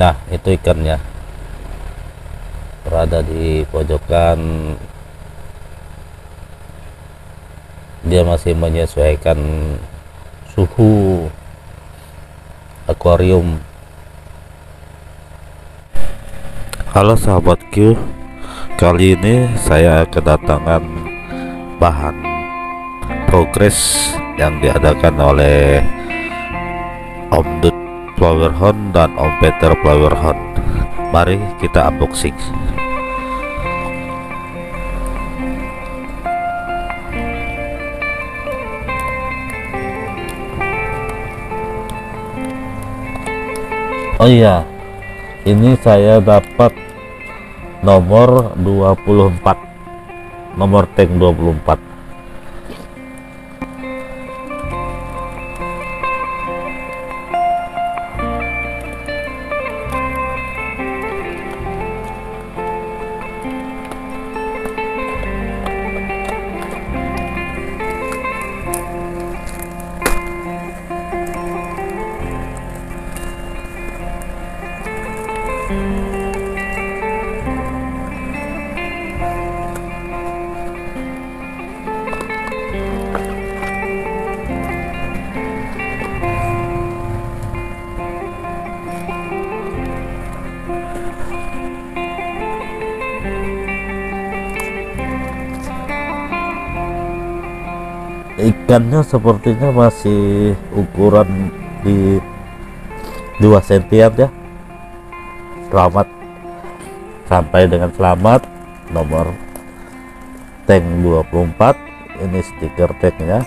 nah itu ikannya. Berada di pojokan. Dia masih menyesuaikan suhu akuarium. Halo sahabatku kali ini saya kedatangan bahan progres yang diadakan oleh Om Dut Flowerhorn dan Om Peter Flowerhorn mari kita unboxing. Oh iya ini saya dapat nomor 24 nomor tank 24 ikannya sepertinya masih ukuran di 2 sentian ya. Selamat. Sampai dengan selamat. Nomor tank 24 ini stiker tanknya.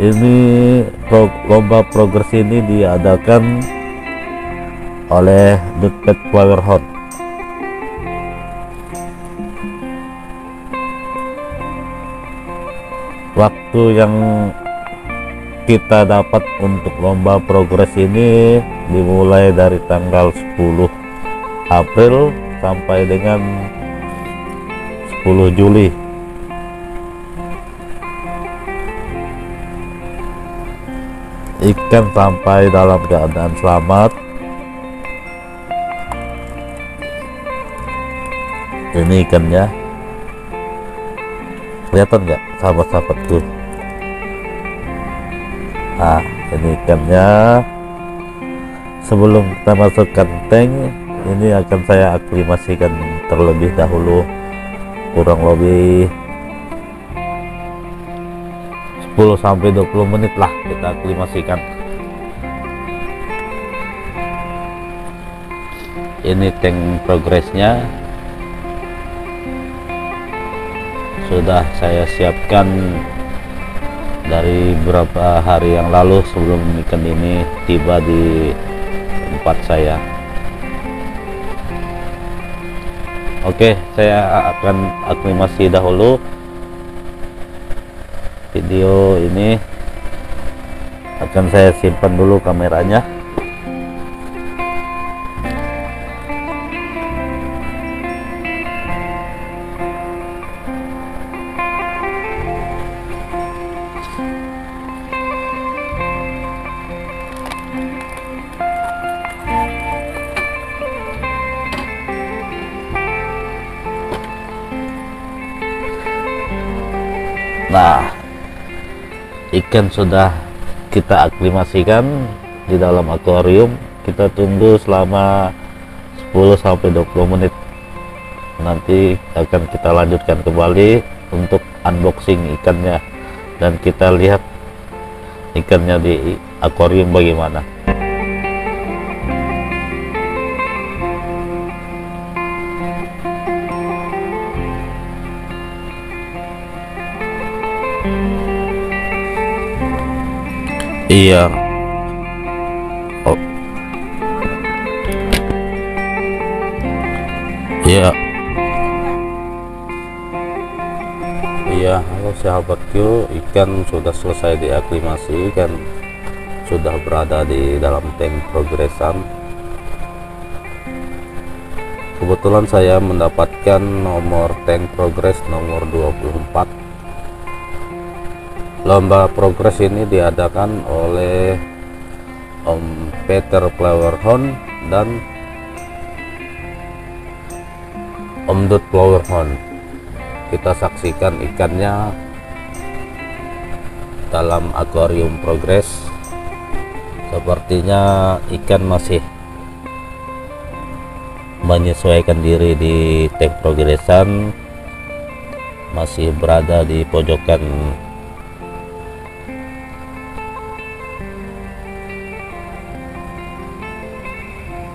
Ini pro, lomba progres ini diadakan oleh Dutpet Flowerhorn waktu yang kita dapat untuk lomba progres ini dimulai dari tanggal 10 April sampai dengan 10 Juli. Ikan sampai dalam keadaan selamat. Ini ikannya. Kelihatan nggak sahabat-sahabatku. Nah ini ikannya sebelum kita masukkan tank ini akan saya aklimasikan terlebih dahulu. Kurang lebih 10 sampai 20 menit lah kita aklimasikan. Ini tank progresnya sudah saya siapkan dari beberapa hari yang lalu sebelum ikan ini tiba di tempat saya. Oke saya akan aklimasi dahulu video ini. Akan saya simpan dulu kameranya Nah, ikan sudah kita aklimasikan di dalam akuarium. Kita tunggu selama 10 sampai 20 menit. Nanti akan kita lanjutkan kembali untuk unboxing ikannya dan kita lihat ikannya di akuarium bagaimana. Iya. Oh. Iya. Iya, halo sahabatku, ikan sudah selesai diaklimasi, ikan sudah berada di dalam tank progresan. Kebetulan saya mendapatkan nomor tank progress nomor 24 lomba progres ini diadakan oleh Om Peter Flowerhorn dan Om Dut Flowerhorn kita saksikan ikannya dalam akuarium progres. Sepertinya ikan masih menyesuaikan diri di tank progresan masih berada di pojokan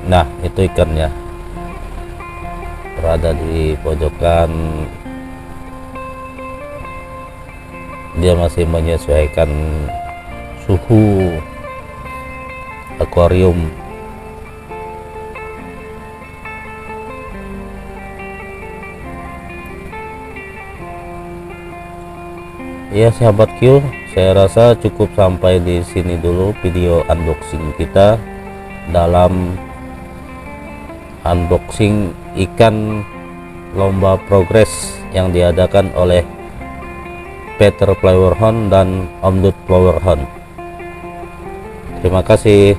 nah itu ikannya. Berada di pojokan. Dia masih menyesuaikan suhu akuarium. Ya sahabat Q saya rasa cukup sampai di sini dulu video unboxing kita dalam unboxing ikan lomba progres yang diadakan oleh Peter Flowerhorn dan Omdut Flowerhorn. Terima kasih